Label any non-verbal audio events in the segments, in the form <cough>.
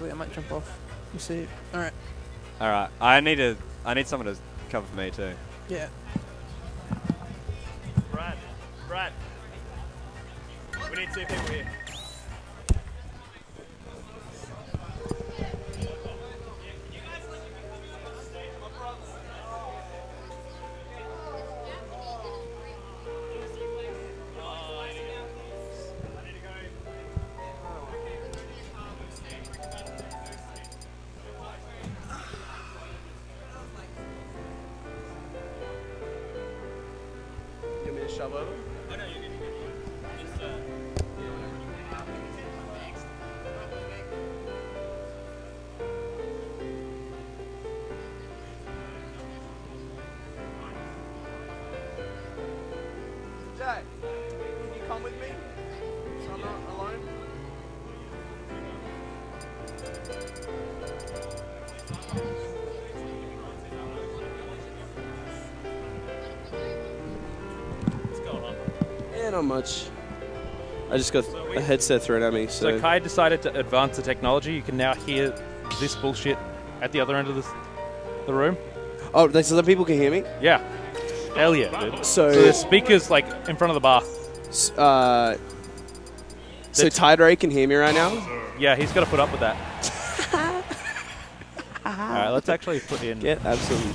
actually. I might jump off. You see. All right. All right. I need to. I need someone to cover for me too. Yeah. Brad, Brad. We need two people here. You Yeah, not much. I just got a headset thrown at me, so. So Kai decided to advance the technology. You can now hear this bullshit at the other end of this, the room. oh, they- so the people can hear me? Yeah. Hell yeah, dude. So, So there's speakers like in front of the bar. uh, so Tide Ray can hear me right now? Yeah, he's got to put up with that. <laughs> All right, let's actually put in. Get absolutely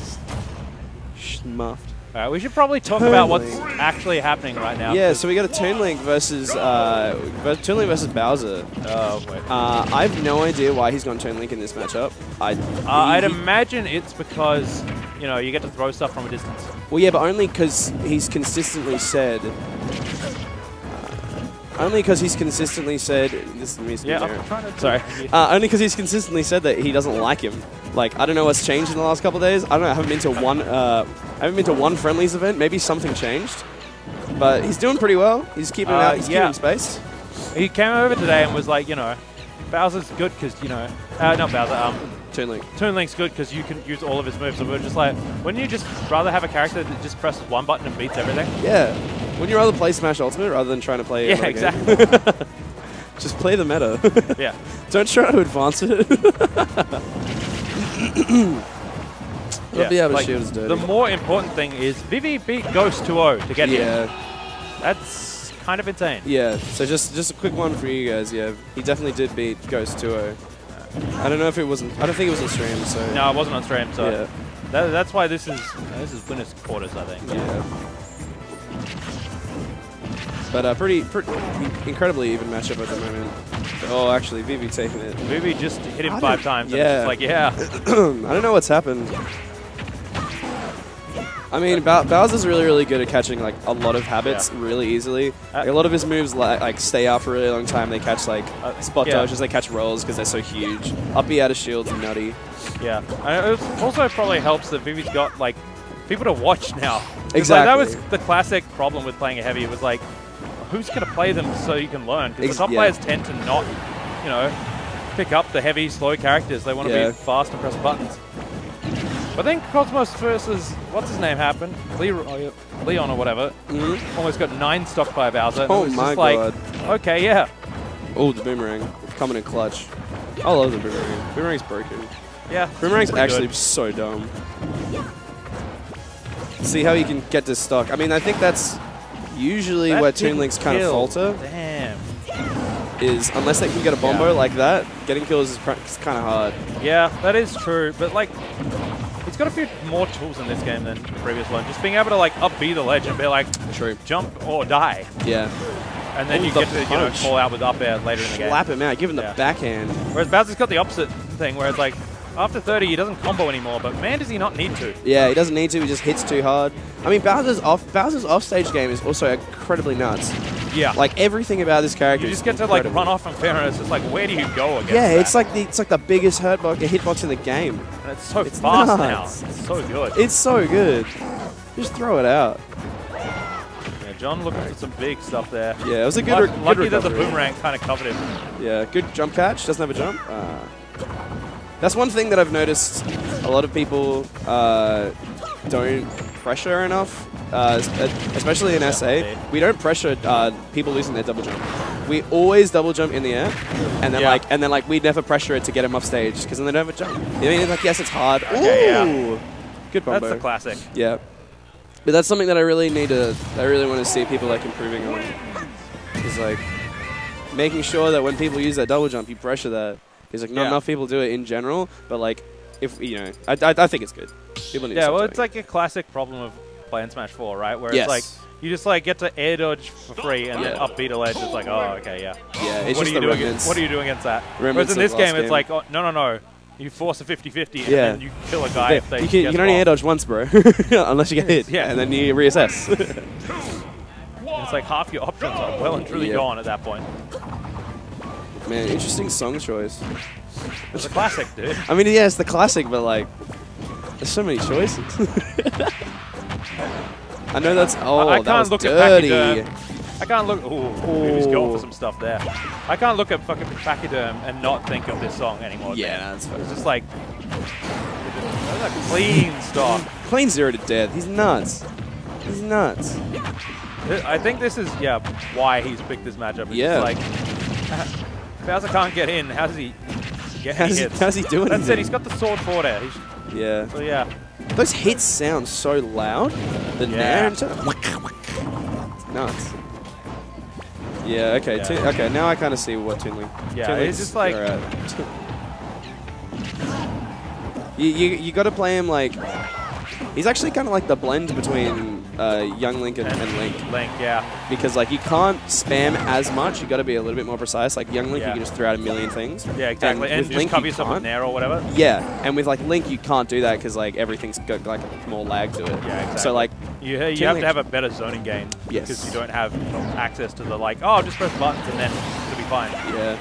schmuffed. Right, we should probably talk about what's actually happening right now. Yeah, so we got a Toon Link versus uh, Toon Link versus Bowser. Oh wait. Uh, I have no idea why he's gone Toon Link in this matchup. I, Uh, I'd imagine it's because you know you get to throw stuff from a distance. well, yeah, but only because he's consistently said. Only because he's consistently said this is me Yeah. I'm trying to. Sorry. Uh, only because he's consistently said that he doesn't like him. Like I don't know what's changed in the last couple of days. I don't know. I haven't been to one. Uh, I haven't been to one friendlies event. Maybe something changed. But he's doing pretty well. He's keeping Uh, out. He's yeah. keeping space. He came over today and was like, you know, Bowser's good because you know, uh, not Bowser. Um, Toon Link. Toon Link's good because you can use all of his moves. So we're just like, wouldn't you just rather have a character that just presses one button and beats everything? Yeah. Wouldn't you rather play Smash Ultimate rather than trying to play? Yeah, exactly. <laughs> Just play the meta. yeah. <laughs> Don't try to advance it. <laughs> I'll be able to like, dirty. The more important thing is Vivi beat Ghost 2-0 to get here. yeah, That's kind of insane. yeah. So just just a quick one for you guys. Yeah, he definitely did beat Ghost 2-0. I don't know if it wasn't. I don't think it was on stream. So No, it wasn't on stream, so Yeah. that, that's why this is this is winners quarters, I think. Yeah. But uh, pretty, pretty incredibly even matchup at the moment. Oh, actually, Vivi taking it. Vivi just hit him How five times. And yeah. it's just like, yeah. <clears throat> I don't know what's happened. I mean, Bow- Bowser's really, really good at catching like a lot of habits Yeah. really easily. Uh, Like, a lot of his moves like, like stay out for a really long time. They catch like Uh, spot yeah. dodges. They catch rolls because they're so huge. Up B out of shields, and nutty. Yeah, and it also probably helps that Vivi's got like people to watch now. Exactly. Like, that was the classic problem with playing a heavy. It was like, who's going to play them so you can learn? Because top yeah. players tend to not, you know, pick up the heavy, slow characters. They want to Yeah. be fast and press buttons. But then Cosmos versus what's his name happened, Leon, Leon or whatever. Mhm. Almost got nine stock by Bowser. Oh my just like, god. Okay, yeah, Oh, the boomerang coming in clutch. I love the boomerang. Boomerang's broken. yeah. Boomerang's actually good. so dumb. See how you can get this stock. I mean, I think that's usually That where Toon Links kind of falter. Damn. Is unless they can get a bombo Yeah. like that, getting kills is, kind of hard. Yeah, that is true. But like, he's got a few more tools in this game than the previous one. Just being able to like up B the ledge and be like, True. jump or die, Yeah. and then Ooh, you the get to you know punch. call out with up air later in the game. Slap him out. Give him the Yeah. backhand. Whereas Bowser's got the opposite thing, where it's like after 30 he doesn't combo anymore. But man, does he not need to? Yeah, he doesn't need to. He just hits too hard. I mean, Bowser's off Bowser's offstage game is also incredibly nuts. Yeah, Like everything about this character. you just get to like run off from fair, and it's just like where do you go against Yeah, that? it's like the it's like the biggest hurtbox, hitbox in the game. and it's so it's fast nuts. now. It's so good. It's so good. Just throw it out. yeah, Jon looking for some big stuff there. Yeah, it was a good, Luck- good lucky that the boomerang kind of covered him. Yeah, good jump catch. Doesn't have a jump. Uh, that's one thing that I've noticed. A lot of people uh, don't pressure enough, uh, especially in SA. We don't pressure uh, people losing their double jump. we always double jump in the air, and then Yeah. like and then like we never pressure it to get him off stage because then they don't have a jump. I mean, like yes, it's hard. Okay, yeah. Ooh, good That's combo. the classic. Yeah. But that's something that I really need to, I really want to see people like improving on. Is like making sure that when people use that double jump, you pressure that. Because like not Yeah. enough people do it in general, but like if you know, I, I, I think it's good. People need Yeah, well, it's like a classic problem of playing Smash 4, right? Where Yes. it's like you just like get to air dodge for free and then Yeah. up B a ledge. It's like, oh, okay, yeah. Yeah, it's what just are you doing? remnants. What are you doing against that? Remnants Whereas in this last game, it's like, oh, no, no, no. You force a 50-50 and Yeah. then you kill a guy Yeah, if they you can, you can only air dodge once, bro. <laughs> Unless you get hit. Yeah. And then you reassess. <laughs> It's like half your options are well and truly Yep. gone at that point. Man, interesting song choice. It's a classic, dude. I mean, yeah, it's the classic, but like, there's so many choices. <laughs> I know that's oh, I that can't look at dirty. Pachyderm. I can't look. Ooh, he's going for some stuff there. I can't look at fucking Pachyderm and not think of this song anymore. Yeah, man. that's fair. It's just like a clean stop. Clean zero to death. He's nuts. He's nuts. I think this is yeah why he's picked this matchup. It's Yeah. like Bowser can't get in. How does he get How's any he, how's he doing? That's it. He's got the sword forward air. He's, Yeah. so yeah. Those hits sound so loud. The Yeah. It's nuts. Yeah. Okay. Yeah. Okay. Now I kind of see what Toon Link. Yeah, Toon it's just like- you you you got to play him like. He's actually kind of like the blend between uh, Young Link and, and Link. Link, yeah. because like you can't spam as much. You got to be a little bit more precise. Like Young Link, Yeah. you can just throw out a million things. Yeah, exactly. And, with just Link, cover you yourself with. Nair or whatever. Yeah, and with like Link, you can't do that because like everything's got like more lag to it. Yeah, exactly. So like, You, you have Link- to have a better zoning game Yes. because you don't have access to the like, oh, just press buttons and then it'll be fine. yeah.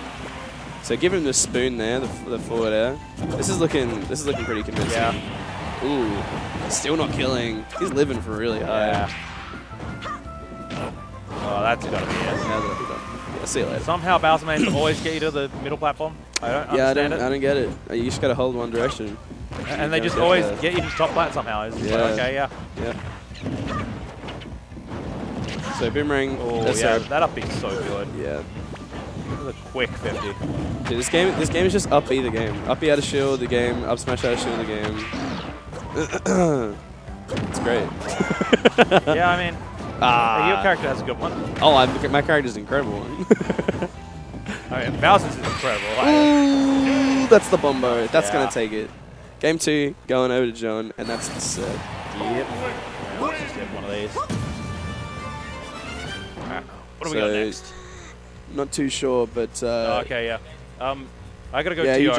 So give him the spoon there, the, the forward air. This is looking, this is looking pretty convincing. Yeah. Ooh, still not killing. He's living for really high. Yeah. Oh, oh, that's gotta be it. Now that I've Yeah, see you later. Somehow Bowser manages <coughs> always get you to the middle platform. I don't Yeah, I don't, it. I don't get it. You just gotta hold one direction. and they just get always that. get you to top plat somehow. It's Yeah. like, okay, yeah. Yeah. So boomerang. Oh, yeah, that up is so good. yeah. This is a quick 50. Dude, this game, this game is just up B the game. Up B out of shield the game. Up smash out of shield the game. It's great. <laughs> yeah, I mean, Ah. your character has a good one. Oh, I, my character's incredible. <laughs> I mean, Bowser's is incredible. Ooh, that's the bombo. That's Yeah. gonna take it. Game two, going over to Jon, and that's the set. yep. Yeah, let's just get one of these. Alright, What do we got next? Not too sure, but uh, Oh, okay, yeah. Um, I gotta go yeah, you TR.